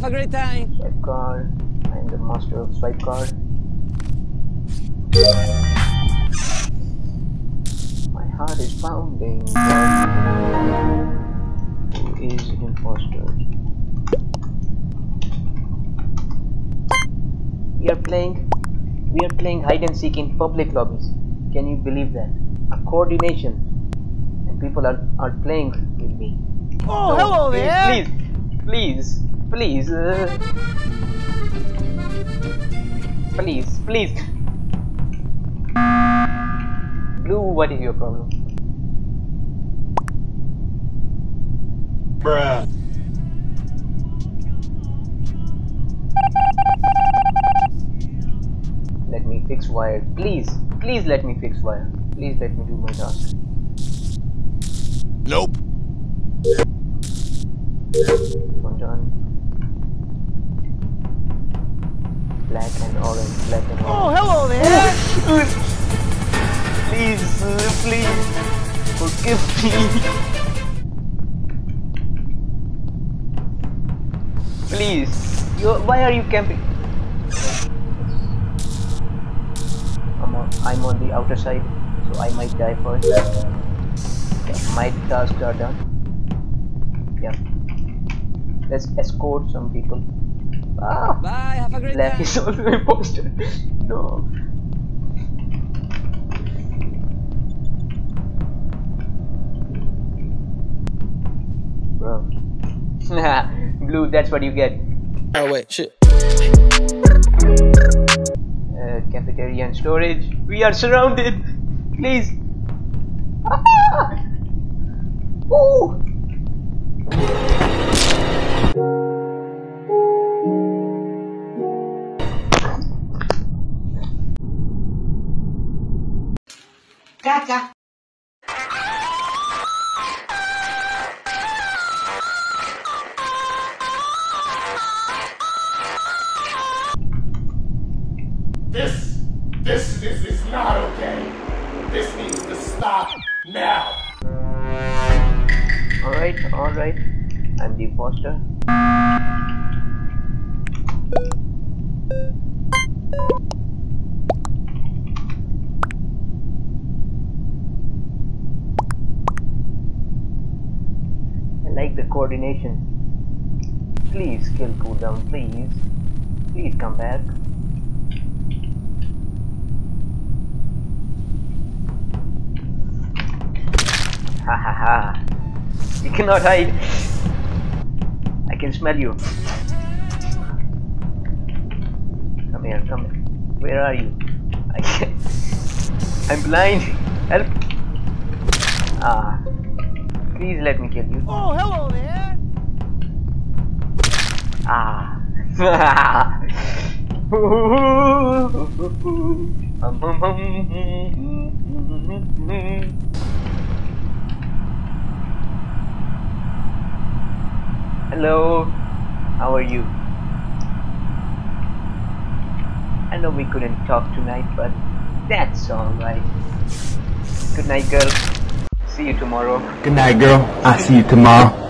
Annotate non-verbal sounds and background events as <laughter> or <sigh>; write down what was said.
have a great time. Swipe card. I am the master of swipe card. My heart is pounding. Who is imposter? We are playing. We are playing hide and seek in public lobbies. Can you believe that? A coordination, and people are are playing with me. Oh, No, hello please, there. Please, please, please, uh, please, please. Blue, what is your problem? Bruh. Let me fix wire. Please, please let me fix wire. Please let me do my task. Nope. Black and Oh, hello there. Please, please, forgive me. Please, you. Why are you camping? I'm on, I'm on the outer side, so I might die first. Yeah, my tasks are done. Yeah. Let's escort some people. Ah, Bye, have a great Black time. is also a imposter. No. Bro. <laughs> Blue, that's what you get. Oh, wait, shit. Uh, cafeteria and storage. We are surrounded. Please. <laughs> Ah! Ooh. This, this, this is not okay. This needs to stop now. Alright, alright. I'm the imposter. Like the coordination. Please kill cooldown, please. Please come back. Ha ha ha. You cannot hide. I can smell you. Come here, come here. Where are you? I <laughs> can't. I'm blind. Help. Ah. Please let me kill you. Oh, hello there. Ah. <laughs> Hello, how are you? I know we couldn't talk tonight, but that's alright. Good night, girl. See you tomorrow. Good night, girl. I'll see you tomorrow.